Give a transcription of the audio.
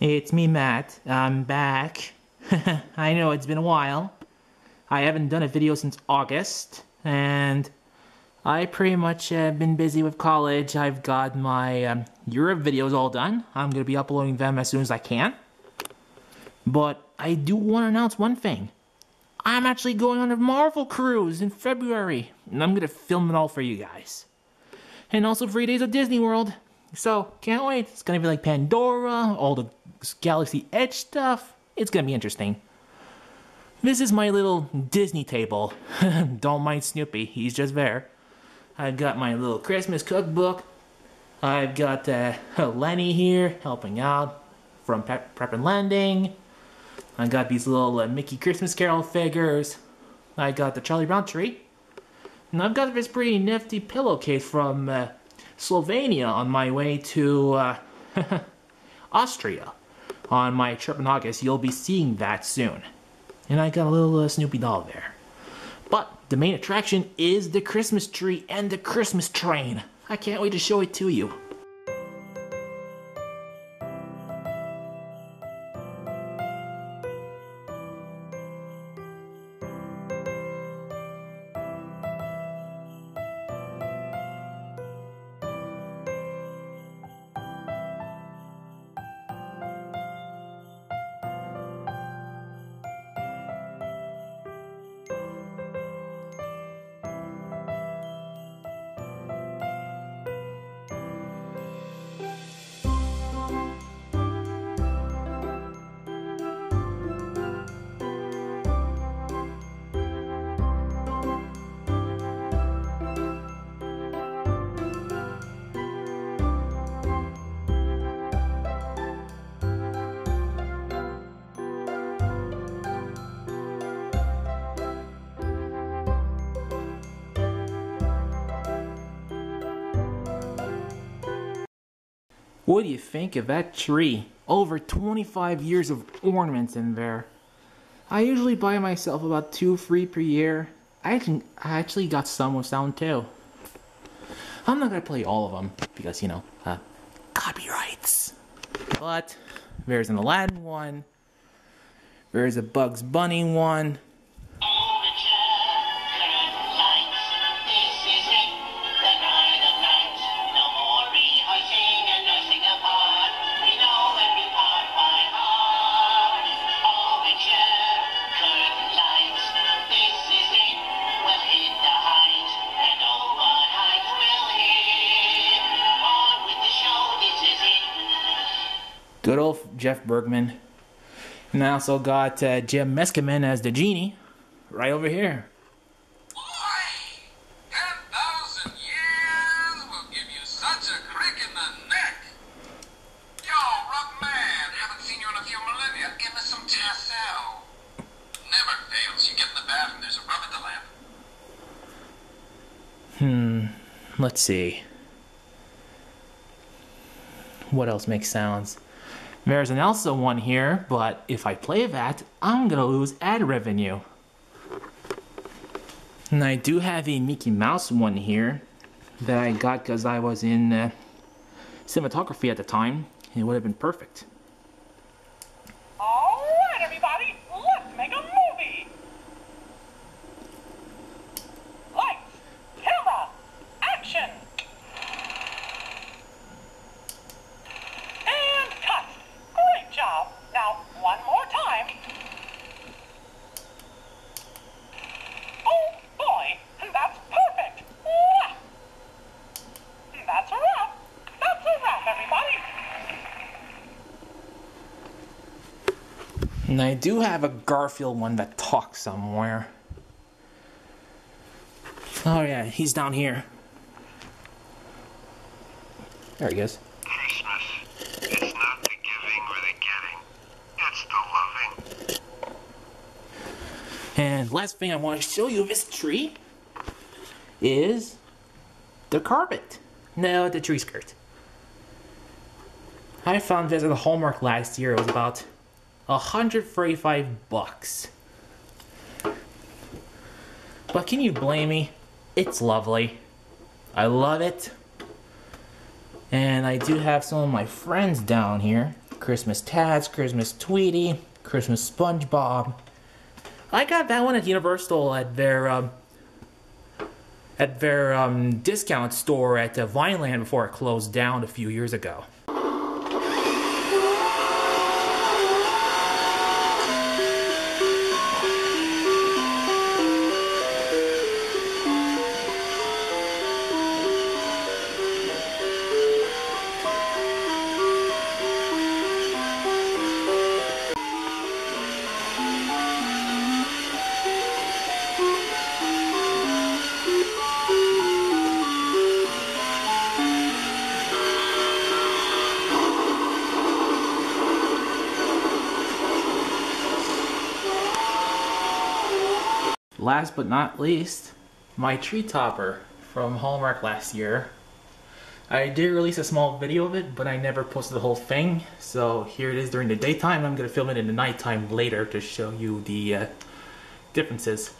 It's me, Matt. I'm back. I know it's been a while. I haven't done a video since August, and I pretty much have been busy with college. I've got my um, Europe videos all done. I'm going to be uploading them as soon as I can. But I do want to announce one thing. I'm actually going on a Marvel cruise in February, and I'm going to film it all for you guys. And also three days of Disney World. So, can't wait. It's to be like Pandora, all the Galaxy Edge stuff. It's to be interesting. This is my little Disney table. Don't mind Snoopy, he's just there. I've got my little Christmas cookbook. I've got uh, Lenny here helping out from Prep, Prep and Landing. I got these little uh, Mickey Christmas Carol figures. I got the Charlie Brown tree. And I've got this pretty nifty pillowcase from uh, Slovenia on my way to uh, Austria. On my trip in August, you'll be seeing that soon. And I got a little uh, Snoopy doll there. But the main attraction is the Christmas tree and the Christmas train. I can't wait to show it to you. What do you think of that tree? Over 25 years of ornaments in there. I usually buy myself about two, three per year. I actually, I actually got some with sound too. I'm not gonna play all of them because you know, uh, copyrights. But there's an Aladdin one. There's a Bugs Bunny one. Good old Jeff Bergman. And I also got uh, Jim Meskimen as the genie, right over here. Boy, 10,000 years will give you such a crick in the neck. Rough man, haven't seen you in a few millennia. Give us some tassel. Never fails. You get in the there's a rub the lamp. Hmm, let's see. What else makes sounds? There's an Elsa one here, but if I play that, I'm gonna lose ad revenue. And I do have a Mickey Mouse one here that I got because I was in uh, cinematography at the time. It would have been perfect. All right, everybody, let's make a movie. Lights, camera, action. And cut. Great job. Now, one more time. Oh boy, that's perfect. Mwah! That's a wrap. That's a wrap, everybody. And I do have a Garfield one that talks somewhere. Oh yeah, he's down here. There he is. Christmas. It's not the giving or the getting. It's the loving. And last thing I want to show you of this tree is the carpet. No, the tree skirt. I found this at the Hallmark last year. It was about 135 bucks. But can you blame me? It's lovely. I love it. And I do have some of my friends down here Christmas Taz, Christmas Tweety, Christmas SpongeBob. I got that one at Universal at their um, at their um, discount store at uh, Vineland before it closed down a few years ago. Last but not least, my tree topper from Hallmark last year. I did release a small video of it, but I never posted the whole thing. So here it is during the daytime. I'm gonna film it in the nighttime later to show you the uh, differences.